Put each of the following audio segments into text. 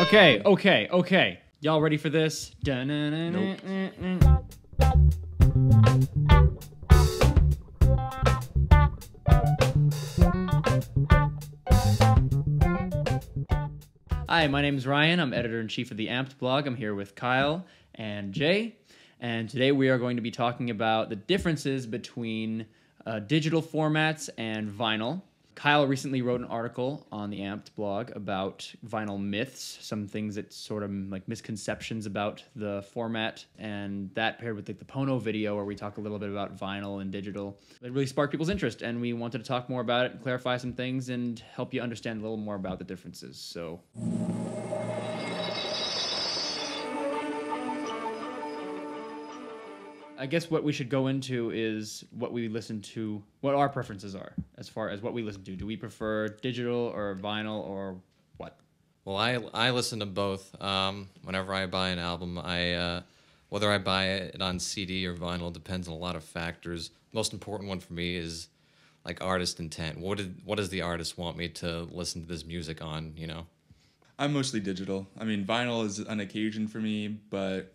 Okay, okay, okay. Y'all ready for this? Nope. Hi, my name is Ryan. I'm editor in chief of the Amped blog. I'm here with Kyle and Jay. And today we are going to be talking about the differences between uh, digital formats and vinyl. Kyle recently wrote an article on the Amped blog about vinyl myths, some things that sort of like misconceptions about the format, and that paired with like the Pono video where we talk a little bit about vinyl and digital. It really sparked people's interest, and we wanted to talk more about it and clarify some things and help you understand a little more about the differences. So. I guess what we should go into is what we listen to, what our preferences are as far as what we listen to. Do we prefer digital or vinyl or what? Well, I I listen to both. Um, whenever I buy an album, I uh, whether I buy it on CD or vinyl depends on a lot of factors. Most important one for me is like artist intent. What did what does the artist want me to listen to this music on? You know. I'm mostly digital. I mean, vinyl is an occasion for me, but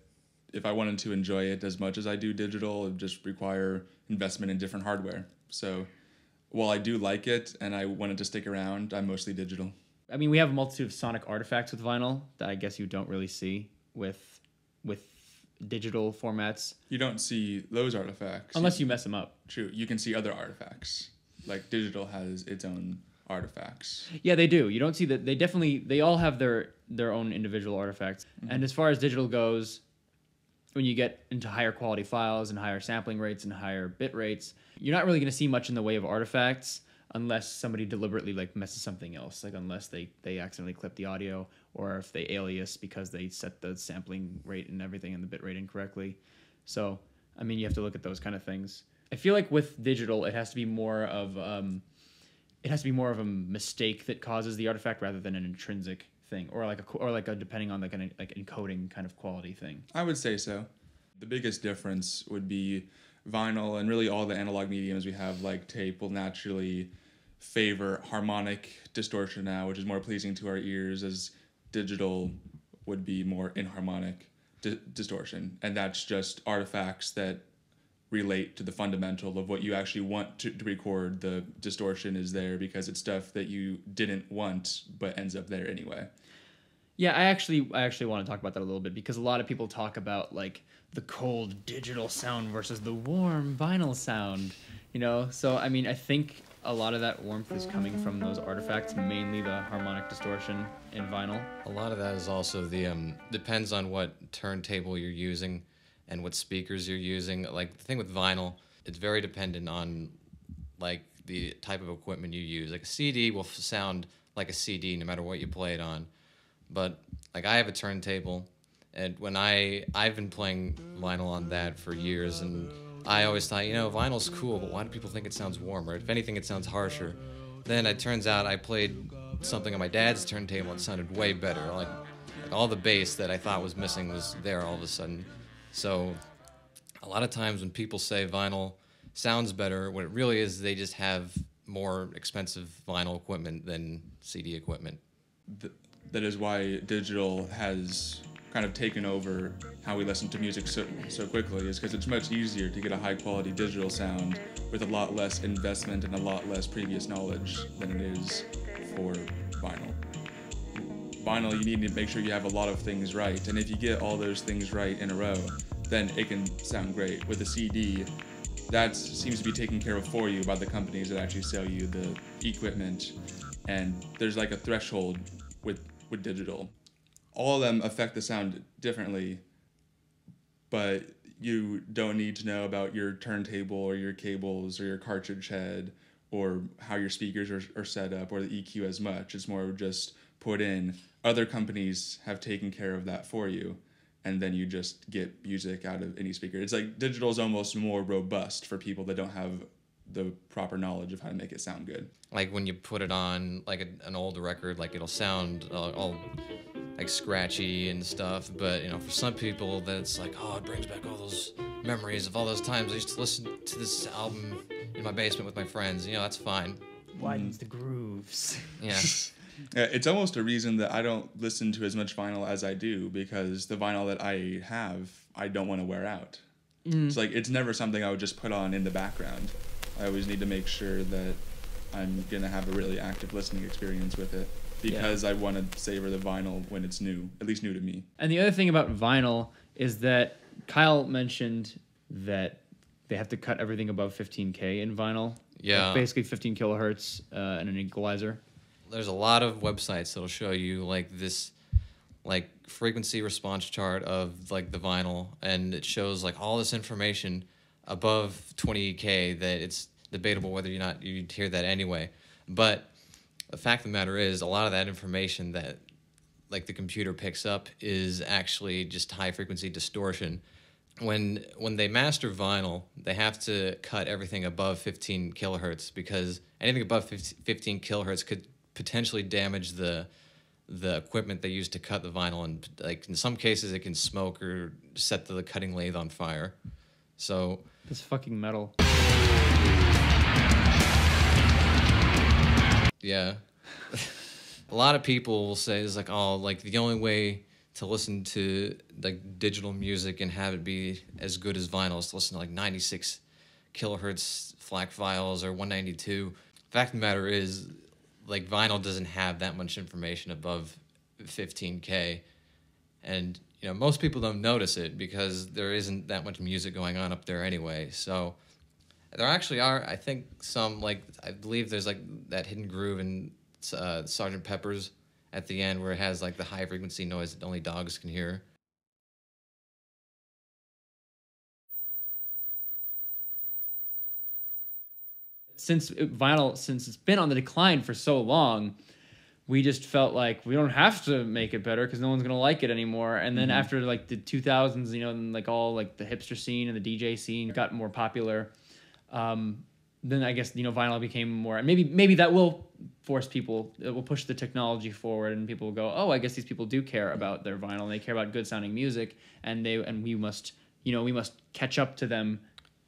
if I wanted to enjoy it as much as I do digital, it would just require investment in different hardware. So while I do like it and I wanted to stick around, I'm mostly digital. I mean, we have a multitude of sonic artifacts with vinyl that I guess you don't really see with with digital formats. You don't see those artifacts unless you mess them up. True. You can see other artifacts. Like digital has its own artifacts. Yeah, they do. You don't see that they definitely they all have their their own individual artifacts. Mm-hmm. And as far as digital goes, when you get into higher quality files and higher sampling rates and higher bit rates, you're not really going to see much in the way of artifacts unless somebody deliberately like messes something else, like unless they they accidentally clip the audio or if they alias because they set the sampling rate and everything and the bit rate incorrectly. So, I mean, you have to look at those kind of things. I feel like with digital, it has to be more of um, it has to be more of a mistake that causes the artifact rather than an intrinsic thing, or like a or like a depending on like an like encoding kind of quality thing. I would say so. The biggest difference would be vinyl and really all the analog mediums we have like tape will naturally favor harmonic distortion now, which is more pleasing to our ears, as digital would be more inharmonic di- distortion, and that's just artifacts that relate to the fundamental of what you actually want to, to, record. The distortion is there because it's stuff that you didn't want but ends up there anyway. Yeah, I actually I actually want to talk about that a little bit because a lot of people talk about like the cold digital sound versus the warm vinyl sound, you know? So I mean, I think a lot of that warmth is coming from those artifacts, mainly the harmonic distortion in vinyl. A lot of that is also the um depends on what turntable you're using and what speakers you're using. Like the thing with vinyl, it's very dependent on like the type of equipment you use. Like a CD will sound like a CD no matter what you play it on. But like I have a turntable and when I I've been playing vinyl on that for years and I always thought, you know, vinyl's cool, but why do people think it sounds warmer? If anything it sounds harsher. Then it turns out I played something on my dad's turntable and it sounded way better. Like, like all the bass that I thought was missing was there all of a sudden. So a lot of times when people say vinyl sounds better, what it really is, they just have more expensive vinyl equipment than CD equipment. that is why digital has kind of taken over how we listen to music so, so quickly is because it's much easier to get a high quality digital sound with a lot less investment and a lot less previous knowledge than it is for vinyl vinyl, you need to make sure you have a lot of things right. And if you get all those things right in a row, then it can sound great. With a CD, that seems to be taken care of for you by the companies that actually sell you the equipment. And there's like a threshold with, with digital. All of them affect the sound differently, but you don't need to know about your turntable or your cables or your cartridge head or how your speakers are, are set up or the EQ as much. It's more just put in other companies have taken care of that for you and then you just get music out of any speaker it's like digital is almost more robust for people that don't have the proper knowledge of how to make it sound good like when you put it on like a, an old record like it'll sound all like scratchy and stuff but you know for some people that's like oh it brings back all those memories of all those times i used to listen to this album in my basement with my friends you know that's fine widens the grooves yeah It's almost a reason that I don't listen to as much vinyl as I do because the vinyl that I have, I don't want to wear out. Mm. It's like it's never something I would just put on in the background. I always need to make sure that I'm gonna have a really active listening experience with it because I want to savor the vinyl when it's new, at least new to me. And the other thing about vinyl is that Kyle mentioned that they have to cut everything above 15k in vinyl. Yeah. Like basically 15 kilohertz uh, and an equalizer. there's a lot of websites that'll show you like this like frequency response chart of like the vinyl and it shows like all this information above 20k that it's debatable whether or not you'd hear that anyway but the fact of the matter is a lot of that information that like the computer picks up is actually just high frequency distortion when when they master vinyl they have to cut everything above 15 kilohertz because anything above 15 15 kilohertz could potentially damage the the equipment they use to cut the vinyl and like in some cases it can smoke or set the cutting lathe on fire so This fucking metal. Yeah. a lot of people will say it's like, oh, like the only way to listen to like digital music and have it be as good as vinyl is to listen to like 96 kilohertz FLAC files or 192. Fact of the matter is, like vinyl doesn't have that much information above 15k, and you know most people don't notice it because there isn't that much music going on up there anyway. So there actually are, I think, some like I believe there's like that hidden groove in uh, Sergeant Pepper's at the end where it has like the high frequency noise that only dogs can hear. since vinyl since it's been on the decline for so long we just felt like we don't have to make it better because no one's gonna like it anymore and then after like the 2000s you know and like all like the hipster scene and the dj scene got more popular um, then i guess you know vinyl became more maybe maybe that will force people it will push the technology forward and people will go oh i guess these people do care about their vinyl. And they care about good sounding music and they and we must you know we must catch up to them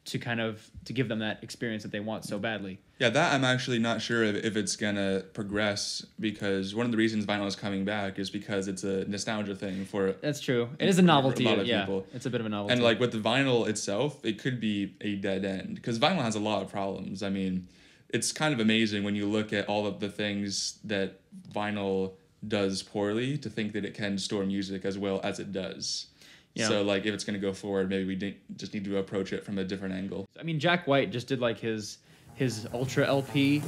to kind of to give them that experience that they want so badly Yeah, that I'm actually not sure if, if it's gonna progress because one of the reasons vinyl is coming back is because it's a nostalgia thing for That's true. It is a for novelty. a lot of yeah, people. it's a bit of a novelty. and like with the vinyl itself, it could be a dead end because vinyl has a lot of problems. I mean, it's kind of amazing when you look at all of the things that vinyl does poorly to think that it can store music as well as it does. Yeah. So like if it's gonna go forward, maybe we de- just need to approach it from a different angle. I mean, Jack White just did like his his Ultra LP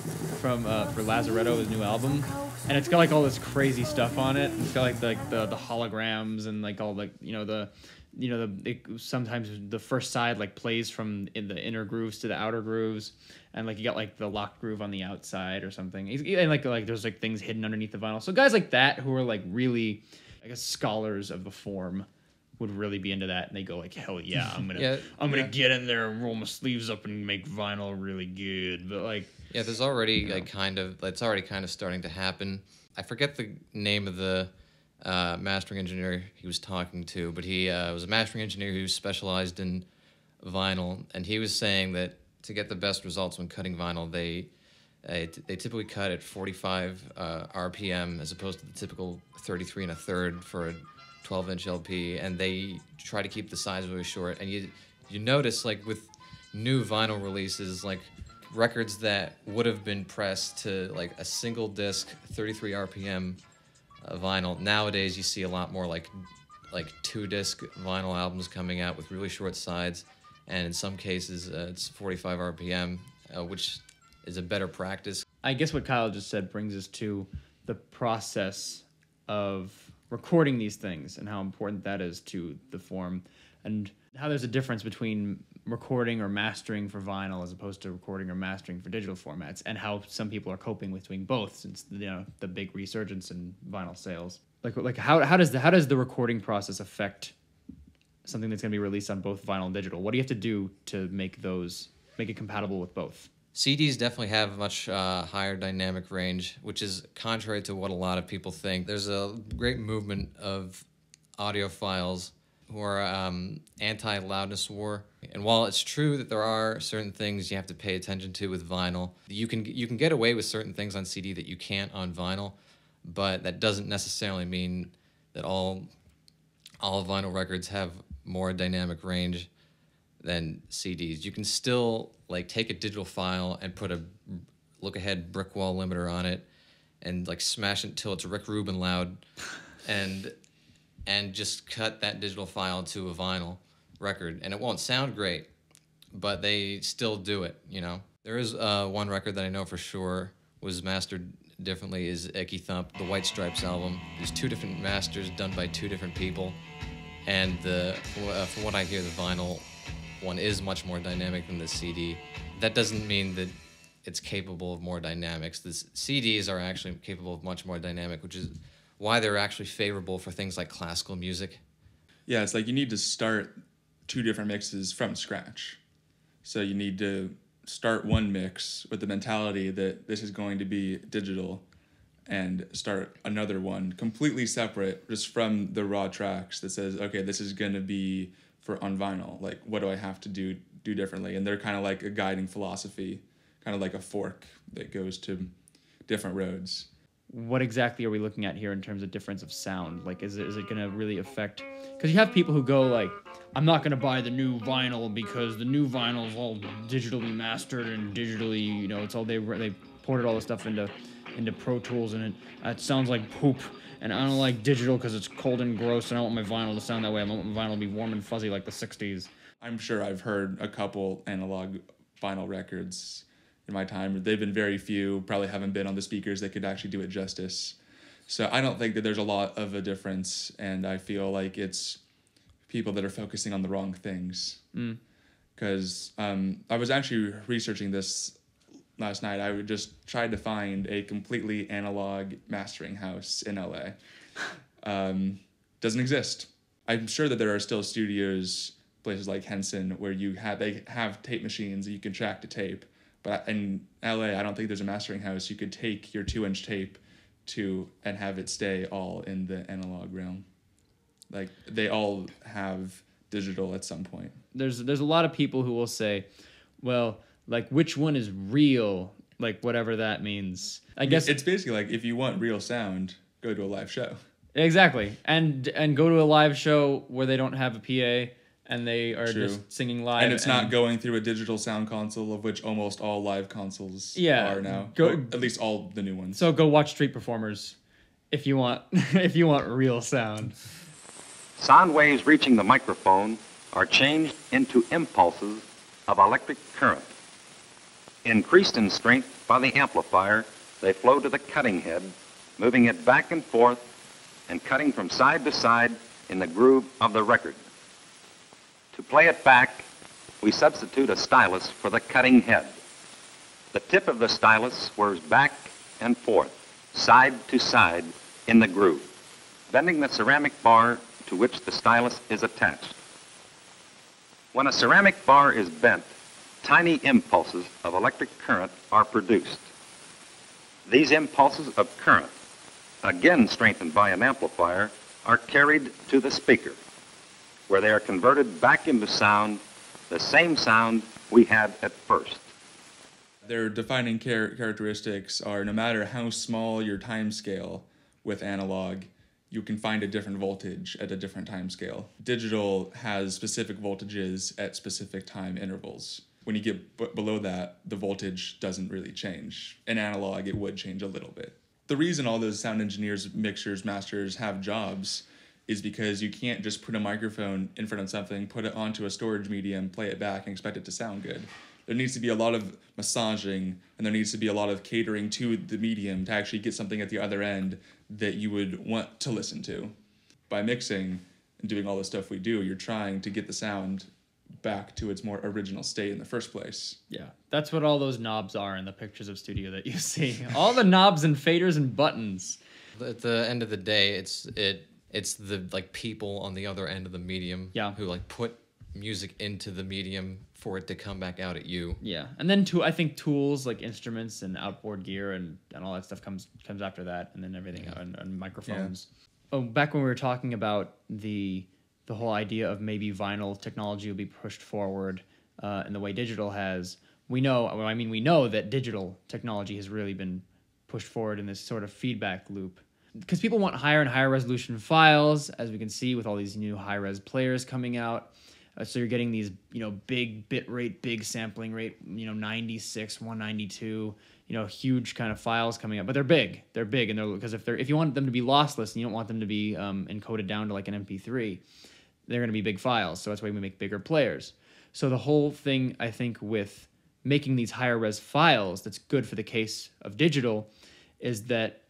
from uh, for Lazaretto, his new album, and it's got like all this crazy stuff on it. It's got like the like, the, the holograms and like all like you know the you know the it, sometimes the first side like plays from in the inner grooves to the outer grooves, and like you got like the locked groove on the outside or something. And like like there's like things hidden underneath the vinyl. So guys like that who are like really, I guess scholars of the form. Would really be into that, and they go like, "Hell yeah, I'm gonna, Yeah, I'm gonna yeah. get in there and roll my sleeves up and make vinyl really good." But like, Yeah, there's already like kind of it's already kind of starting to happen. I forget the name of the uh, mastering engineer he was talking to, but he uh, was a mastering engineer who specialized in vinyl, and he was saying that to get the best results when cutting vinyl, they uh, they typically cut at 45 uh, RPM as opposed to the typical 33 and a third for a 12 inch LP, and they try to keep the size really short. And you you notice like with new vinyl releases, like records that would have been pressed to like a single disc 33 RPM uh, vinyl. Nowadays, you see a lot more like like two disc vinyl albums coming out with really short sides, and in some cases, uh, it's 45 RPM, uh, which is a better practice. I guess what Kyle just said brings us to the process of recording these things and how important that is to the form, and how there's a difference between recording or mastering for vinyl as opposed to recording or mastering for digital formats, and how some people are coping with doing both since you know the big resurgence in vinyl sales. Like like how how does the how does the recording process affect something that's going to be released on both vinyl and digital? What do you have to do to make those make it compatible with both? CDs definitely have much uh, higher dynamic range, which is contrary to what a lot of people think. There's a great movement of audiophiles who are um, anti-loudness war. And while it's true that there are certain things you have to pay attention to with vinyl, you can you can get away with certain things on CD that you can't on vinyl. but that doesn't necessarily mean that all all vinyl records have more dynamic range than CDs. You can still like take a digital file and put a look ahead brick wall limiter on it and like smash it until it's Rick Rubin loud and and just cut that digital file to a vinyl record and it won't sound great but they still do it you know there is uh, one record that i know for sure was mastered differently is Icky Thump, the White Stripes album. There's two different masters done by two different people, and the uh, from what I hear, the vinyl one is much more dynamic than the CD. That doesn't mean that it's capable of more dynamics. The CDs are actually capable of much more dynamic, which is why they're actually favorable for things like classical music. Yeah, it's like you need to start two different mixes from scratch. So you need to start one mix with the mentality that this is going to be digital and start another one completely separate just from the raw tracks that says okay this is going to be for on vinyl. Like what do i have to do do differently? And they're kind of like a guiding philosophy kind of like a fork that goes to different roads. What exactly are we looking at here in terms of difference of sound? Like is it, is it going to really affect because you have people who go like i'm not going to buy the new vinyl because the new vinyl is all digitally mastered and digitally you know it's all they they ported all the stuff into into pro tools and it, it sounds like poop and i don't like digital because it's cold and gross and i want my vinyl to sound that way i want my vinyl to be warm and fuzzy like the 60s i'm sure i've heard a couple analog vinyl records in my time. They've been very few, probably haven't been on the speakers that could actually do it justice. So I don't think that there's a lot of a difference, and I feel like it's people that are focusing on the wrong things. Because mm. um, I was actually researching this last night. I just tried to find a completely analog mastering house in LA. Um, doesn't exist. I'm sure that there are still studios, places like Henson, where you have they have tape machines that you can track to tape but in LA, I don't think there's a mastering house. You could take your two inch tape to and have it stay all in the analog realm. Like they all have digital at some point. There's there's a lot of people who will say, well, like which one is real? Like whatever that means. I guess it's basically like if you want real sound, go to a live show. Exactly. And and go to a live show where they don't have a PA and they are True. just singing live. And it's and not going through a digital sound console, of which almost all live consoles yeah, are now. Go, at least all the new ones. So go watch street performers if you want if you want real sound. Sound waves reaching the microphone are changed into impulses of electric current. Increased in strength by the amplifier, they flow to the cutting head, moving it back and forth and cutting from side to side in the groove of the record. To play it back, we substitute a stylus for the cutting head. The tip of the stylus swerves back and forth, side to side in the groove, bending the ceramic bar to which the stylus is attached. When a ceramic bar is bent, tiny impulses of electric current are produced. These impulses of current, again strengthened by an amplifier, are carried to the speaker where they are converted back into sound, the same sound we had at first. Their defining char- characteristics are no matter how small your time scale with analog, you can find a different voltage at a different time scale. Digital has specific voltages at specific time intervals. When you get b- below that, the voltage doesn't really change. In analog, it would change a little bit. The reason all those sound engineers, mixers, masters have jobs is because you can't just put a microphone in front of something, put it onto a storage medium, play it back, and expect it to sound good. There needs to be a lot of massaging and there needs to be a lot of catering to the medium to actually get something at the other end that you would want to listen to. By mixing and doing all the stuff we do, you're trying to get the sound back to its more original state in the first place. Yeah, that's what all those knobs are in the pictures of studio that you see. all the knobs and faders and buttons. At the end of the day, it's it it's the like people on the other end of the medium yeah. who like put music into the medium for it to come back out at you. Yeah. And then to I think tools like instruments and outboard gear and, and all that stuff comes comes after that and then everything yeah. and, and microphones. Yeah. Oh, back when we were talking about the the whole idea of maybe vinyl technology will be pushed forward uh, and the way digital has, we know I mean we know that digital technology has really been pushed forward in this sort of feedback loop because people want higher and higher resolution files, as we can see with all these new high res players coming out. Uh, so you're getting these, you know, big bit rate, big sampling rate, you know, 96, 192, you know, huge kind of files coming up. But they're big. They're big, and they're because if they're if you want them to be lossless and you don't want them to be um, encoded down to like an MP3, they're going to be big files. So that's why we make bigger players. So the whole thing, I think, with making these higher res files that's good for the case of digital is that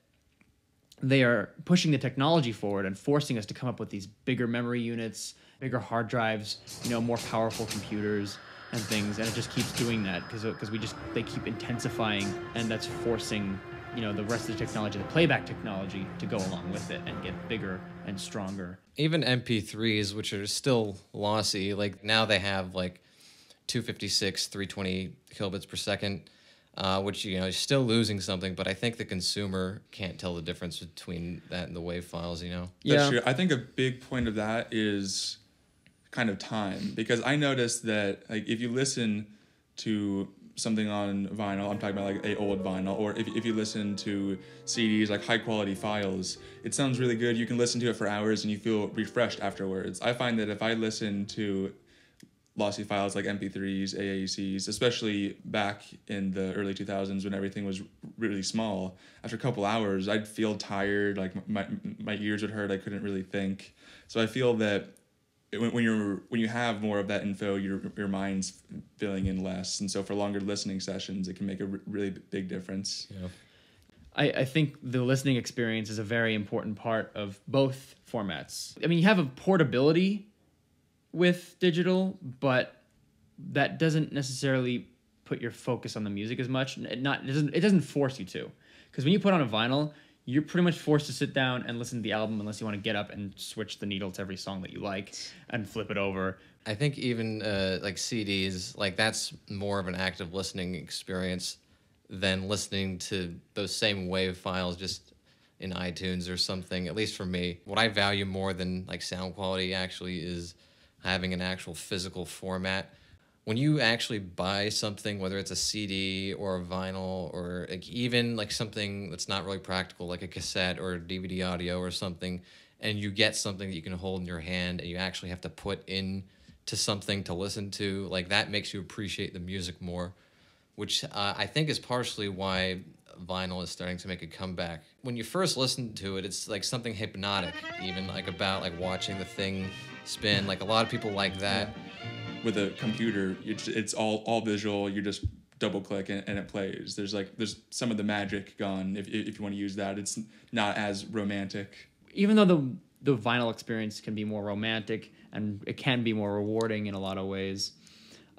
they are pushing the technology forward and forcing us to come up with these bigger memory units, bigger hard drives, you know, more powerful computers and things, and it just keeps doing that because because we just they keep intensifying, and that's forcing you know the rest of the technology, the playback technology, to go along with it and get bigger and stronger. Even MP3s, which are still lossy, like now they have like 256, 320 kilobits per second uh, which you know is still losing something. But I think the consumer can't tell the difference between that and the wave files. You know. That's Yeah. true. I think a big point of that is kind of time because I noticed that like if you listen to something on vinyl, I'm talking about like a old vinyl, or if, if you listen to CDs like high quality files, it sounds really good. You can listen to it for hours and you feel refreshed afterwards. I find that if I listen to lossy files like MP3s, AACs, especially back in the early 2000s when everything was really small. After a couple hours, I'd feel tired, like my, my ears would hurt, I couldn't really think. So I feel that when, when you're when you have more of that info, your your mind's filling in less, and so for longer listening sessions, it can make a r- really big difference. Yeah. I, I think the listening experience is a very important part of both formats. I mean, you have a portability with digital, but that doesn't necessarily put your focus on the music as much. It not it doesn't it doesn't force you to, because when you put on a vinyl, you're pretty much forced to sit down and listen to the album unless you want to get up and switch the needle to every song that you like and flip it over. I think even uh, like CDs, like that's more of an active listening experience than listening to those same wave files just in iTunes or something. At least for me, what I value more than like sound quality actually is having an actual physical format. When you actually buy something, whether it's a CD or a vinyl or like even like something that's not really practical, like a cassette or a DVD audio or something, and you get something that you can hold in your hand and you actually have to put in to something to listen to, like that makes you appreciate the music more, which uh, I think is partially why vinyl is starting to make a comeback. When you first listen to it, it's like something hypnotic, even like about like watching the thing spin. Like a lot of people like that. With a computer, it's, it's all all visual. You just double click and, and it plays. There's like there's some of the magic gone if if you want to use that. It's not as romantic. even though the the vinyl experience can be more romantic and it can be more rewarding in a lot of ways,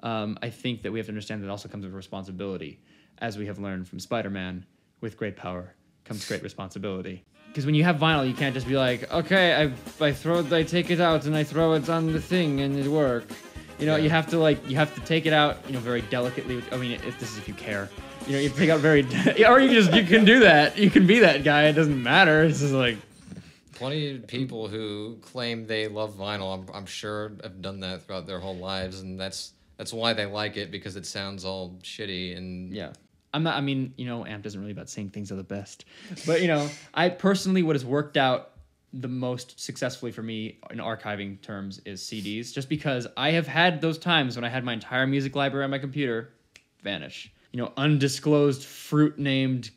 um, I think that we have to understand that it also comes with responsibility, as we have learned from Spider-Man. With great power comes great responsibility. Because when you have vinyl, you can't just be like, okay, I I throw I take it out and I throw it on the thing and it work. You know, Yeah. you have to like you have to take it out, you know, very delicately. I mean, if this is if you care, you know, you take out very, or you just you can do that. You can be that guy. It doesn't matter. It's just like Plenty of people who claim they love vinyl, I'm, I'm sure, have done that throughout their whole lives, and that's that's why they like it because it sounds all shitty and Yeah. I'm not, I mean, you know, AMP isn't really about saying things are the best. But, you know, I personally, what has worked out the most successfully for me in archiving terms is CDs, just because I have had those times when I had my entire music library on my computer vanish. You know, undisclosed fruit named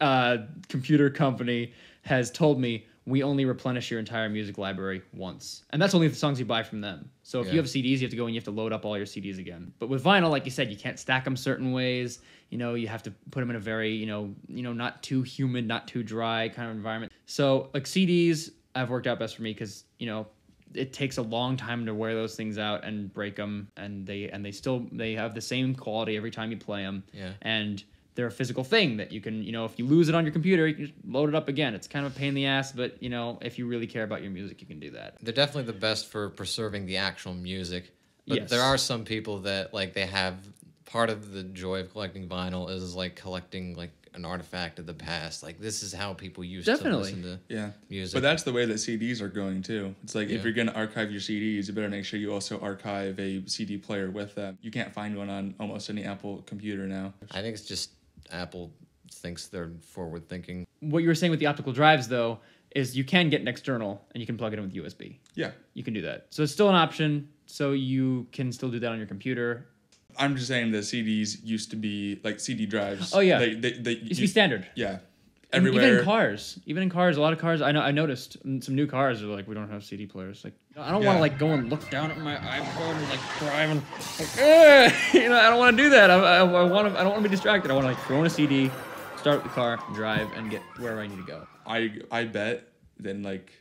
uh, computer company has told me we only replenish your entire music library once. And that's only the songs you buy from them. So if you have CDs, you have to go and you have to load up all your CDs again. But with vinyl, like you said, you can't stack them certain ways. You know, you have to put them in a very, you know, you know, not too humid, not too dry kind of environment. So like CDs have worked out best for me because you know it takes a long time to wear those things out and break them, and they and they still they have the same quality every time you play them. Yeah. And they're a physical thing that you can, you know, if you lose it on your computer, you can just load it up again. It's kind of a pain in the ass, but you know, if you really care about your music, you can do that. they're definitely the best for preserving the actual music. But Yes. there are some people that like they have part of the joy of collecting vinyl is like collecting like an artifact of the past. Like this is how people used Definitely. to listen to Yeah. music. But that's the way that CDs are going too. It's like if you're going to archive your CDs, you better make sure you also archive a CD player with them. You can't find one on almost any Apple computer now. I think it's just Apple thinks they're forward thinking. What you were saying with the optical drives, though, is you can get an external and you can plug it in with USB. Yeah. You can do that. So it's still an option. So you can still do that on your computer. I'm just saying that CDs used to be like CD drives. Oh, yeah. They, they, they, It used to be standard. Yeah. And Everywhere. Even in cars, even in cars, a lot of cars. I know. I noticed some new cars are like we don't have CD players. Like I don't want to like go and look down at my iPhone and like drive and like, "Ugh," you know I don't want to do that. I, I, I want to. I don't want to be distracted. I want to like throw in a CD, start the car, drive, and get wherever I need to go. I I bet that in like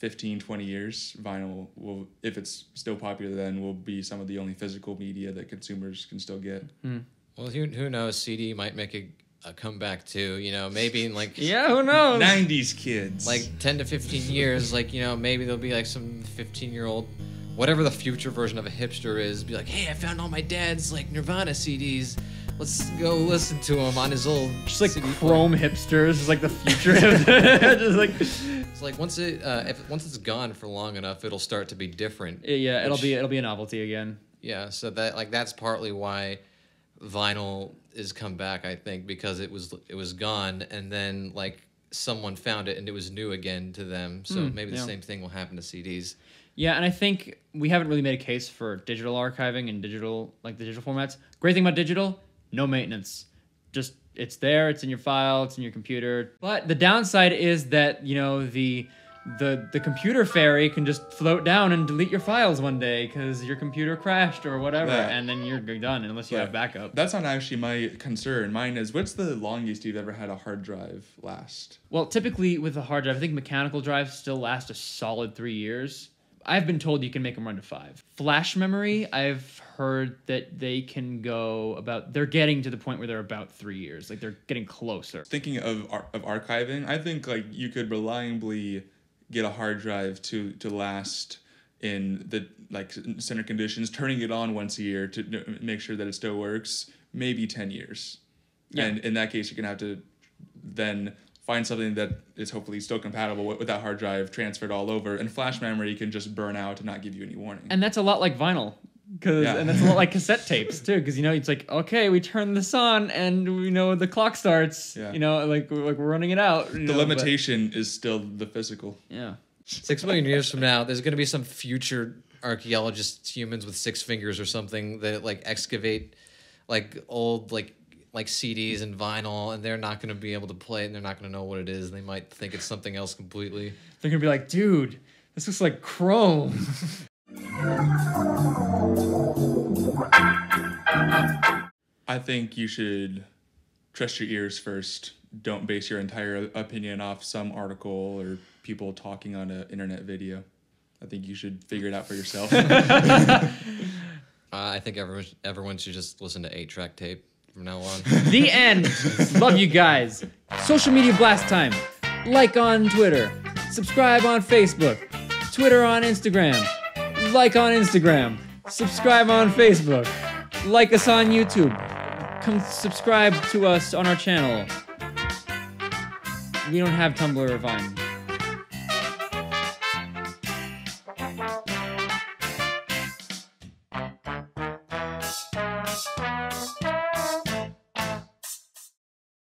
15, 20 years, vinyl will, if it's still popular, then will be some of the only physical media that consumers can still get. Hmm. Well, who, who knows? CD might make a, a comeback too. You know, maybe in like Yeah, who knows? 90s kids. like 10 to 15 years, like, you know, maybe there'll be like some 15 year old, whatever the future version of a hipster is, be like, hey, I found all my dad's like Nirvana CDs. Let's go listen to them on his old. Just like CD player." chrome hipsters is like the future. Just like It's like once it, uh, if once it's gone for long enough, it'll start to be different. yeah, it'll be it'll be a novelty again. Yeah, so that like that's partly why vinyl is come back, I think, because it was it was gone and then like someone found it and it was new again to them. So Hmm, maybe the yeah. same thing will happen to CDs. Yeah, and I think we haven't really made a case for digital archiving and digital like the digital formats. Great thing about digital, no maintenance. Just it's there, it's in your file, it's in your computer. But the downside is that, you know, the the the computer fairy can just float down and delete your files one day because your computer crashed or whatever, Yeah. and then you're done unless you Yeah. have backup. That's not actually my concern. Mine is what's the longest you've ever had a hard drive last? Well, typically with a hard drive, I think mechanical drives still last a solid three years. I've been told you can make them run to five. Flash memory, I've heard that they can go about. They're getting to the point where they're about three years. Like they're getting closer. Thinking of of archiving, I think like you could reliably get a hard drive to to last in the like center conditions, turning it on once a year to make sure that it still works, maybe 10 years. Yeah. And in that case, you're going to have to then find something that is hopefully still compatible with, with that hard drive transferred all over. And flash memory can just burn out and not give you any warning. And that's a lot like vinyl. Cause, Yeah. And that's a lot like cassette tapes too, because you know it's like okay, we turn this on and we know the clock starts. Yeah. You know, like we're, like we're running it out. the know, but- limitation is still the physical. yeah. Six million years from now, there's going to be some future archaeologists, humans with six fingers or something, that like excavate like old like like CDs and vinyl, and they're not going to be able to play it, and they're not going to know what it is. and They might think it's something else completely. They're gonna be like, dude, this looks like Chrome. I think you should trust your ears first. Don't base your entire opinion off some article or people talking on an internet video. I think you should figure it out for yourself. Uh, I think everyone everyone should just listen to eight track tape from now on. the end. Love you guys. Social media blast time. Like on Twitter. Subscribe on Facebook. Twitter on Instagram. Like on Instagram. Subscribe on Facebook. Like us on YouTube. Come subscribe to us on our channel. We don't have Tumblr or Vine.